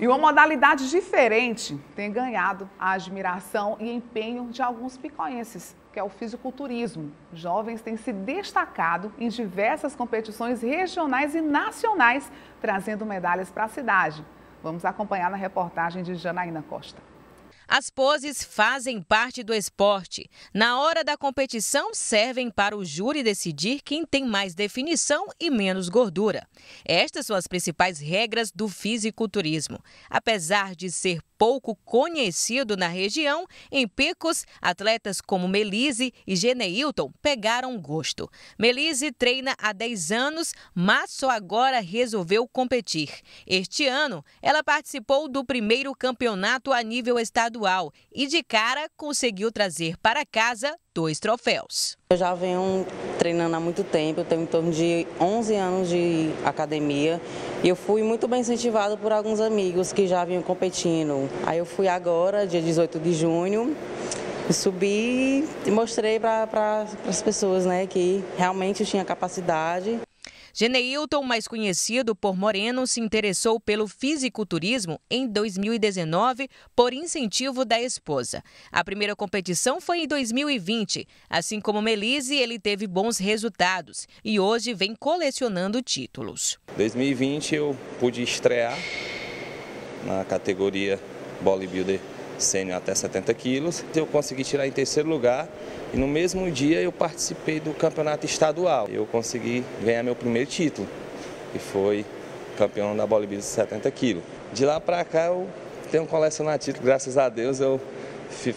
E uma modalidade diferente tem ganhado a admiração e empenho de alguns picoenses, que é o fisiculturismo. Jovens têm se destacado em diversas competições regionais e nacionais, trazendo medalhas para a cidade. Vamos acompanhar na reportagem de Janaína Costa. As poses fazem parte do esporte. Na hora da competição, servem para o júri decidir quem tem mais definição e menos gordura. Estas são as principais regras do fisiculturismo. Apesar de ser pouco conhecido na região, em Picos, atletas como Melise e Geneilton pegaram gosto. Melise treina há 10 anos, mas só agora resolveu competir. Este ano, ela participou do primeiro campeonato a nível estadual e, de cara, conseguiu trazer para casa dois troféus. Eu já venho treinando há muito tempo, eu tenho em torno de 11 anos de academia e eu fui muito bem incentivado por alguns amigos que já vinham competindo. Aí eu fui agora, dia 18 de junho, subi e mostrei para as pessoas né, que realmente eu tinha capacidade. Geneilton, mais conhecido por Moreno, se interessou pelo fisiculturismo em 2019 por incentivo da esposa. A primeira competição foi em 2020. Assim como Melise, ele teve bons resultados e hoje vem colecionando títulos. 2020 eu pude estrear na categoria bodybuilder sênior até 70 quilos. Eu consegui tirar em terceiro lugar e no mesmo dia eu participei do campeonato estadual. Eu consegui ganhar meu primeiro título, que foi campeão da bodybuilding de 70 quilos. De lá para cá eu tenho colecionado títulos, graças a Deus eu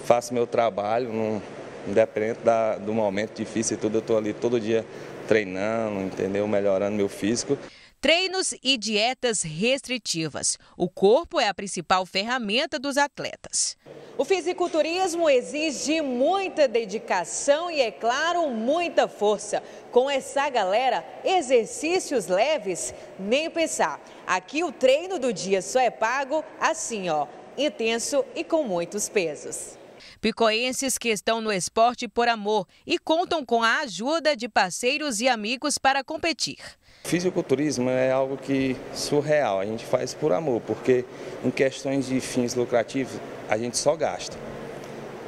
faço meu trabalho, não, independente da, do momento difícil e tudo, eu estou ali todo dia treinando, entendeu? Melhorando meu físico. Treinos e dietas restritivas. O corpo é a principal ferramenta dos atletas. O fisiculturismo exige muita dedicação e, é claro, muita força. Com essa galera, exercícios leves, nem pensar. Aqui o treino do dia só é pago assim, ó, intenso e com muitos pesos. Picoenses que estão no esporte por amor e contam com a ajuda de parceiros e amigos para competir. Fisiculturismo é algo que surreal, a gente faz por amor, porque em questões de fins lucrativos a gente só gasta,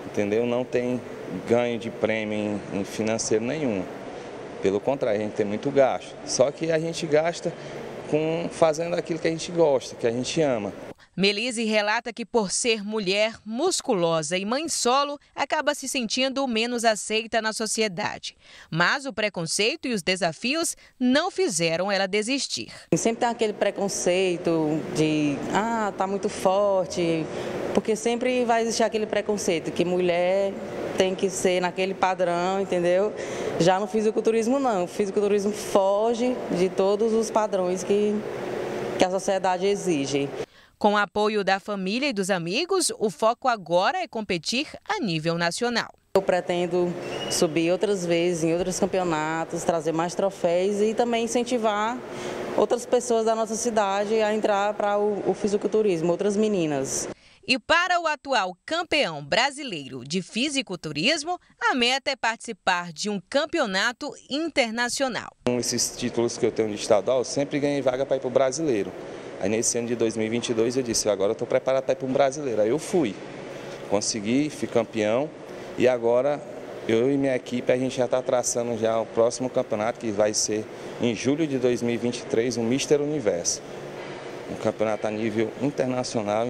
entendeu? Não tem ganho de prêmio em financeiro nenhum. Pelo contrário, a gente tem muito gasto. Só que a gente gasta com fazendo aquilo que a gente gosta, que a gente ama. Melise relata que, por ser mulher, musculosa e mãe solo, acaba se sentindo menos aceita na sociedade. Mas o preconceito e os desafios não fizeram ela desistir. Sempre tem aquele preconceito de, ah, tá muito forte, porque sempre vai existir aquele preconceito que mulher tem que ser naquele padrão, entendeu? Já no fisiculturismo não, o fisiculturismo foge de todos os padrões que, que a sociedade exige. Com o apoio da família e dos amigos, o foco agora é competir a nível nacional. Eu pretendo subir outras vezes em outros campeonatos, trazer mais troféus e também incentivar outras pessoas da nossa cidade a entrar para o, o fisiculturismo, outras meninas. E para o atual campeão brasileiro de fisiculturismo, a meta é participar de um campeonato internacional. Com esses títulos que eu tenho de estadual, sempre ganhei vaga para ir para o brasileiro. Aí nesse ano de 2022 eu disse, agora eu estou preparado para ir para um brasileiro. Aí eu fui, consegui, fui campeão e agora eu e minha equipe a gente já está traçando já o próximo campeonato que vai ser em julho de 2023, o Mister Universo. Um campeonato a nível internacional.